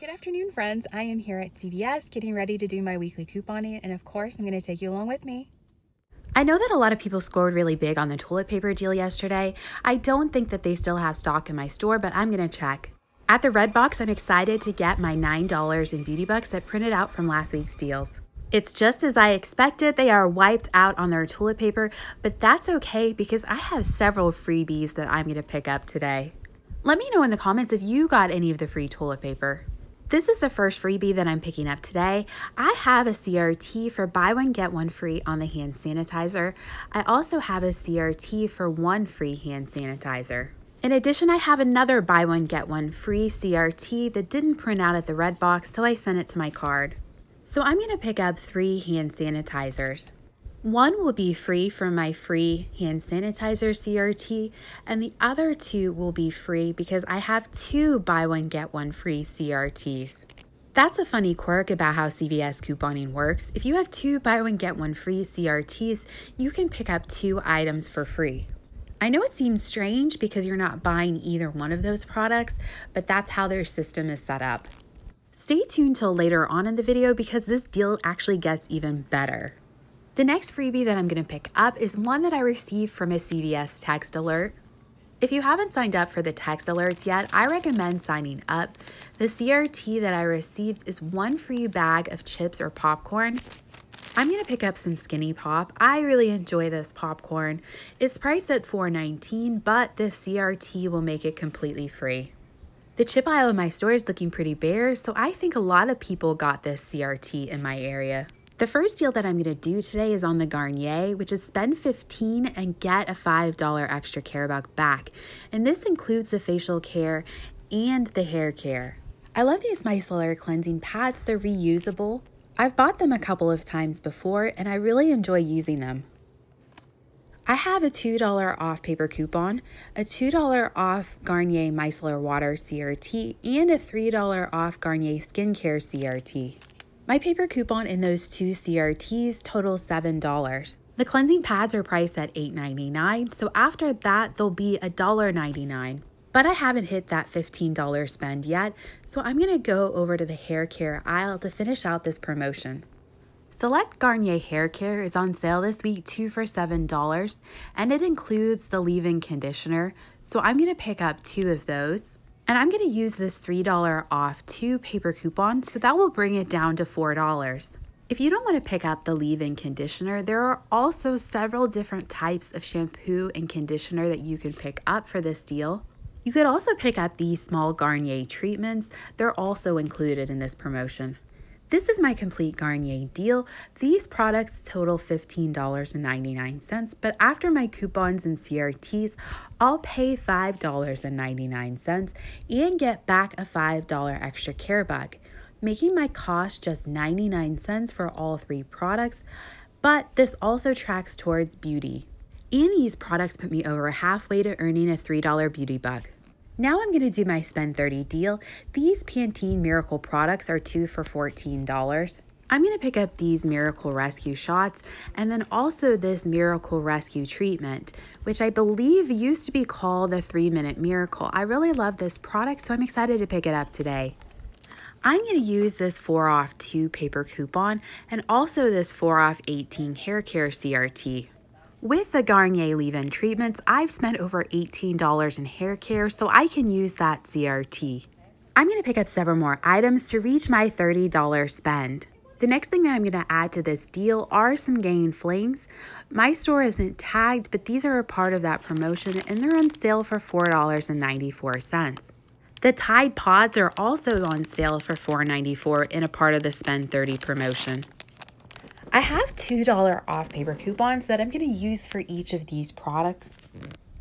Good afternoon, friends. I am here at CVS getting ready to do my weekly couponing, and of course, I'm going to take you along with me. I know that a lot of people scored really big on the toilet paper deal yesterday. I don't think that they still have stock in my store, but I'm going to check. At the Red Box, I'm excited to get my $9 in beauty bucks that printed out from last week's deals. It's just as I expected. They are wiped out on their toilet paper, but that's okay because I have several freebies that I'm going to pick up today. Let me know in the comments if you got any of the free toilet paper. This is the first freebie that I'm picking up today. I have a CRT for buy one, get one free on the hand sanitizer. I also have a CRT for one free hand sanitizer. In addition, I have another buy one, get one free CRT that didn't print out at the red box, so I sent it to my card. So I'm going to pick up three hand sanitizers. One will be free from my free hand sanitizer CRT, and the other two will be free because I have two buy one get one free CRTs. That's a funny quirk about how CVS couponing works. If you have two buy one get one free CRTs, you can pick up two items for free. I know it seems strange because you're not buying either one of those products, but that's how their system is set up. Stay tuned till later on in the video because this deal actually gets even better. The next freebie that I'm going to pick up is one that I received from a CVS text alert. If you haven't signed up for the text alerts yet, I recommend signing up. The CRT that I received is one free bag of chips or popcorn. I'm going to pick up some Skinny Pop. I really enjoy this popcorn. It's priced at $4.19, but this CRT will make it completely free. The chip aisle in my store is looking pretty bare, so I think a lot of people got this CRT in my area. The first deal that I'm going to do today is on the Garnier, which is spend 15 and get a $5 extra care buck back. And this includes the facial care and the hair care. I love these micellar cleansing pads. They're reusable. I've bought them a couple of times before and I really enjoy using them. I have a $2 off paper coupon, a $2 off Garnier Micellar Water CRT, and a $3 off Garnier Skincare CRT. My paper coupon in those two CRTs totals $7. The cleansing pads are priced at $8.99, so after that, they'll be $1.99. But I haven't hit that $15 spend yet, so I'm to go over to the hair care aisle to finish out this promotion. Select Garnier Hair Care is on sale this week, two for $7, and it includes the leave-in conditioner, so I'm to pick up two of those. And I'm going to use this $3 off two paper coupon, so that will bring it down to $4. If you don't want to pick up the leave-in conditioner, there are also several different types of shampoo and conditioner that you can pick up for this deal. You could also pick up these small Garnier treatments. They're also included in this promotion. This is my complete Garnier deal. These products total $15.99, but after my coupons and CRTs, I'll pay $5.99 and get back a $5 extra care buck, making my cost just 99 cents for all three products. But this also tracks towards beauty. And these products put me over halfway to earning a $3 beauty buck. Now I'm going to do my spend 30 deal. These Pantene Miracle products are two for $14. I'm going to pick up these Miracle Rescue shots and then also this Miracle Rescue treatment, which I believe used to be called the 3 Minute Miracle. I really love this product, so I'm excited to pick it up today. I'm going to use this 4 off 2 paper coupon and also this 4 off 18 hair care CRT. With the Garnier leave-in treatments, I've spent over $18 in hair care, so I can use that CRT. I'm going to pick up several more items to reach my $30 spend. The next thing that I'm going to add to this deal are some Gain Flings. My store isn't tagged, but these are a part of that promotion and they're on sale for $4.94. The Tide Pods are also on sale for $4.94 in a part of the Spend 30 promotion. I have $2 off paper coupons that I'm going to use for each of these products.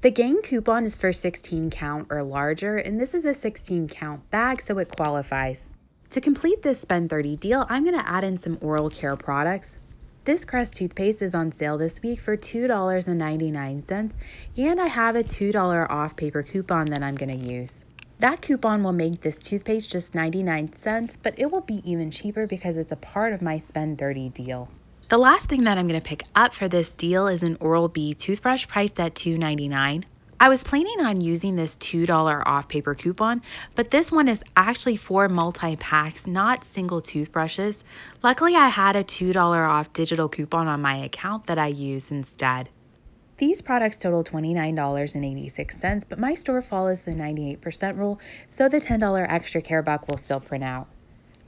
The Gain coupon is for 16 count or larger, and this is a 16 count bag, so it qualifies. To complete this spend 30 deal, I'm going to add in some oral care products. This Crest toothpaste is on sale this week for $2.99, and I have a $2 off paper coupon that I'm going to use. That coupon will make this toothpaste just 99 cents, but it will be even cheaper because it's a part of my spend 30 deal. The last thing that I'm going to pick up for this deal is an Oral-B toothbrush priced at $2.99. I was planning on using this $2 off paper coupon, but this one is actually for multi packs, not single toothbrushes. Luckily, I had a $2 off digital coupon on my account that I used instead. These products total $29.86, but my store follows the 98% rule, so the $10 extra care buck will still print out.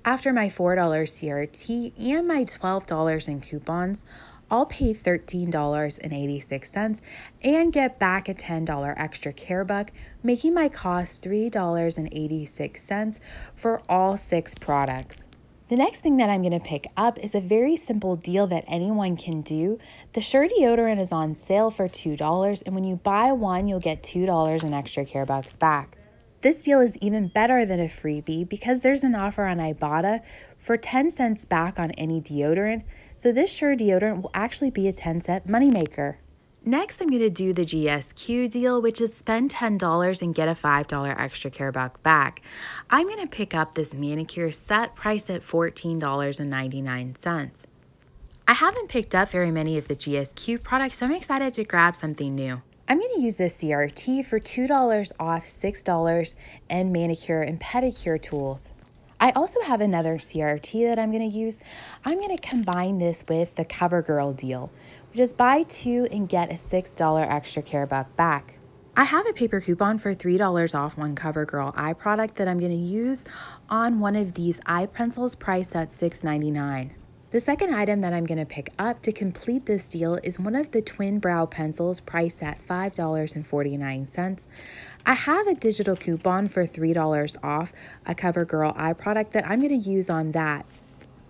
After my $4 CRT and my $12 in coupons, I'll pay $13.86 and get back a $10 extra care buck, making my cost $3.86 for all six products. The next thing that I'm going to pick up is a very simple deal that anyone can do. The Sure deodorant is on sale for $2, and when you buy one, you'll get $2 in extra care bucks back. This deal is even better than a freebie because there's an offer on Ibotta for 10 cents back on any deodorant. So this Sure deodorant will actually be a 10 cent moneymaker. Next, I'm going to do the GSQ deal, which is spend $10 and get a $5 extra care buck back. I'm going to pick up this manicure set priced at $14.99. I haven't picked up very many of the GSQ products, so I'm excited to grab something new. I'm going to use this CRT for $2 off $6 and manicure and pedicure tools. I also have another CRT that I'm going to use. I'm going to combine this with the CoverGirl deal, which is buy two and get a $6 extra care buck back. I have a paper coupon for $3 off one CoverGirl eye product that I'm going to use on one of these eye pencils priced at $6.99. The second item that I'm going to pick up to complete this deal is one of the twin brow pencils priced at $5.49. I have a digital coupon for $3 off a CoverGirl eye product that I'm going to use on that.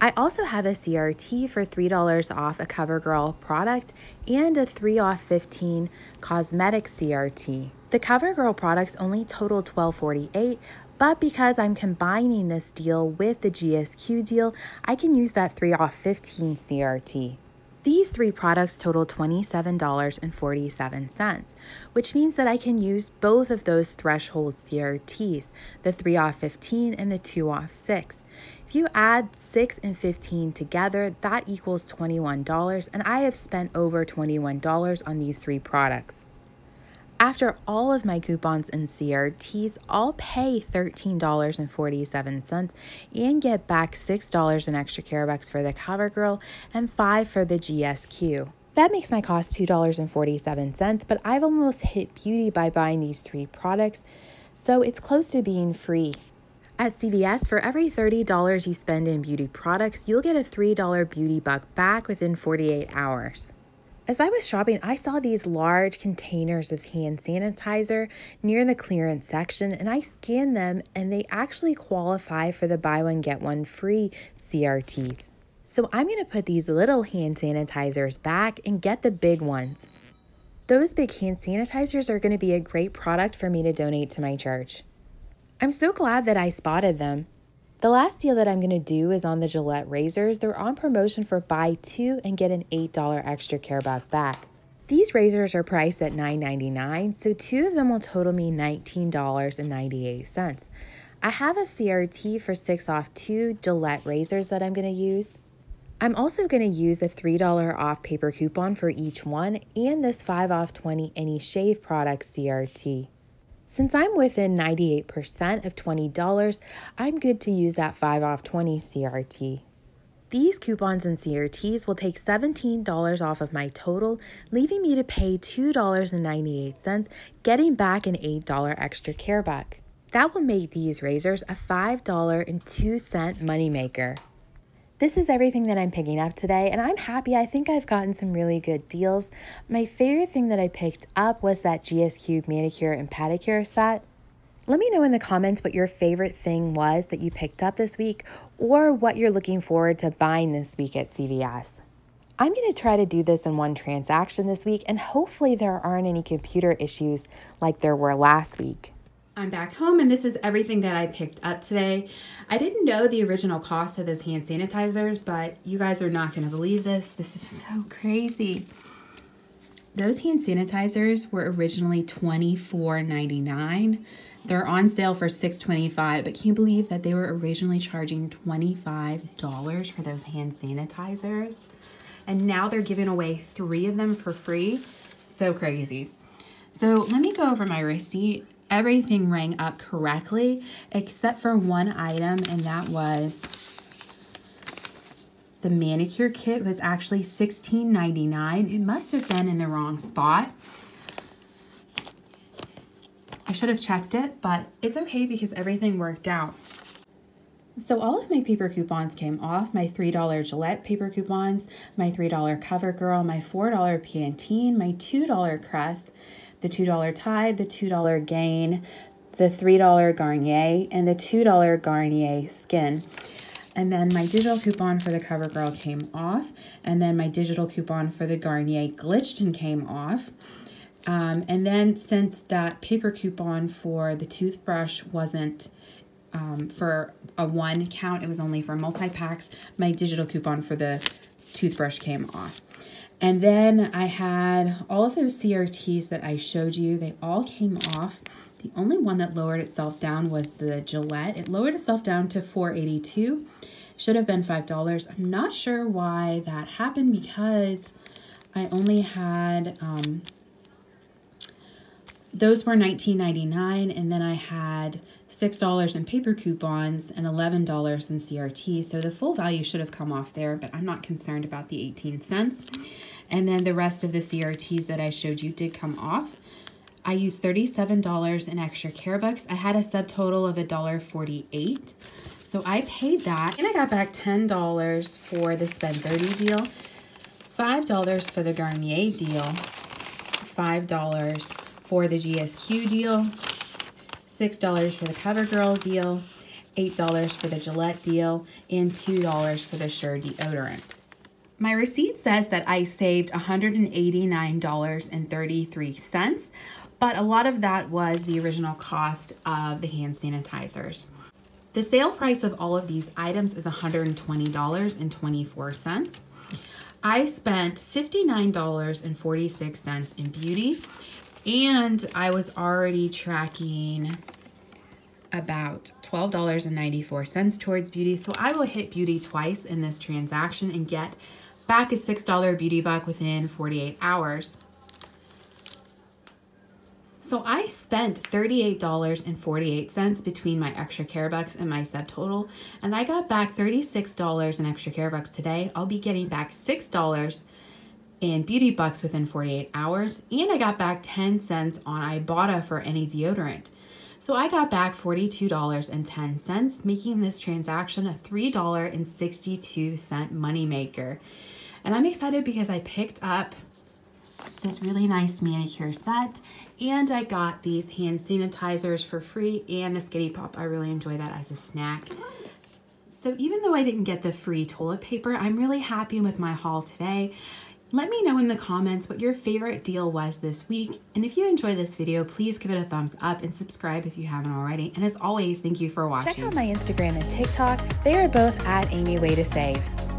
I also have a CRT for $3 off a CoverGirl product and a 3 off 15 cosmetic CRT. The CoverGirl products only total $12.48, but because I'm combining this deal with the GSQ deal, I can use that 3 off 15 CRT. These three products total $27.47, which means that I can use both of those threshold CRTs, the 3 off 15 and the 2 off 6. If you add 6 and 15 together, that equals $21, and I have spent over $21 on these three products. After all of my coupons and CRTs, I'll pay $13.47 and get back $6 in extra care bucks for the CoverGirl and 5 for the GSQ. That makes my cost $2.47, but I've almost hit beauty by buying these three products, so it's close to being free. At CVS, for every $30 you spend in beauty products, you'll get a $3 beauty buck back within 48 hours. As I was shopping, I saw these large containers of hand sanitizer near the clearance section, and I scanned them, and they actually qualify for the buy one, get one free CRTs. So I'm going to put these little hand sanitizers back and get the big ones. Those big hand sanitizers are going to be a great product for me to donate to my church. I'm so glad that I spotted them. The last deal that I'm going to do is on the Gillette razors. They're on promotion for buy two and get an $8 extra care back. These razors are priced at $9.99, so two of them will total me $19.98. I have a CRT for 6 off two Gillette razors that I'm going to use. I'm also going to use the $3 off paper coupon for each one and this 5 off 20 any shave product CRT. Since I'm within 98% of $20, I'm good to use that 5 off 20 CRT. These coupons and CRTs will take $17 off of my total, leaving me to pay $2.98, getting back an $8 extra care buck. That will make these razors a $5.02 moneymaker. This is everything that I'm picking up today, and I'm happy. I think I've gotten some really good deals. My favorite thing that I picked up was that GSQ manicure and pedicure set. Let me know in the comments what your favorite thing was that you picked up this week or what you're looking forward to buying this week at CVS. I'm going to try to do this in one transaction this week, and hopefully, there aren't any computer issues like there were last week. I'm back home and this is everything that I picked up today. I didn't know the original cost of those hand sanitizers, but you guys are not to believe this. This is so crazy. Those hand sanitizers were originally $24.99. They're on sale for $6.25, but can you believe that they were originally charging $25 for those hand sanitizers? And now they're giving away three of them for free. So crazy. So let me go over my receipt. Everything rang up correctly except for one item and that was the manicure kit was actually $16.99. It must have been in the wrong spot. I should have checked it, but it's okay because everything worked out. So all of my paper coupons came off, my $3 Gillette paper coupons, my $3 CoverGirl, my $4 Pantene, my $2 Crest, the $2 Tide, the $2 Gain, the $3 Garnier, and the $2 Garnier Skin. And then my digital coupon for the CoverGirl came off, and then my digital coupon for the Garnier Glitched and came off. Um, and then since that paper coupon for the toothbrush wasn't um, for a one count, it was only for multi-packs, my digital coupon for the toothbrush came off. And then I had all of those CRTs that I showed you, they all came off. The only one that lowered itself down was the Gillette. It lowered itself down to 482 should have been $5. I'm not sure why that happened because I only had um, those were $19.99 and then I had $6 in paper coupons and $11 in CRT. So the full value should have come off there, but I'm not concerned about the 18 cents. And then the rest of the CRTs that I showed you did come off. I used $37 in extra care bucks. I had a subtotal of $1.48. So I paid that and I got back $10 for the spend 30 deal, $5 for the Garnier deal, $5 for the GSQ deal, $6 for the CoverGirl deal, $8 for the Gillette deal, and $2 for the Sure deodorant. My receipt says that I saved $189.33, but a lot of that was the original cost of the hand sanitizers. The sale price of all of these items is $120.24. I spent $59.46 in beauty and I was already tracking about $12.94 towards beauty. So I will hit beauty twice in this transaction and get back a $6 beauty buck within 48 hours. So I spent $38.48 between my extra care bucks and my subtotal, and I got back $36 in extra care bucks today. I'll be getting back $6 in beauty bucks within 48 hours, and I got back 10 cents on Ibotta for any deodorant. So I got back $42.10, making this transaction a $3.62 moneymaker. And I'm excited because I picked up this really nice manicure set and I got these hand sanitizers for free and the Skinny Pop. I really enjoy that as a snack. So even though I didn't get the free toilet paper, I'm really happy with my haul today. Let me know in the comments what your favorite deal was this week. And if you enjoyed this video, please give it a thumbs up and subscribe if you haven't already. And as always, thank you for watching. Check out my Instagram and TikTok. They are both at Amy Way to Save.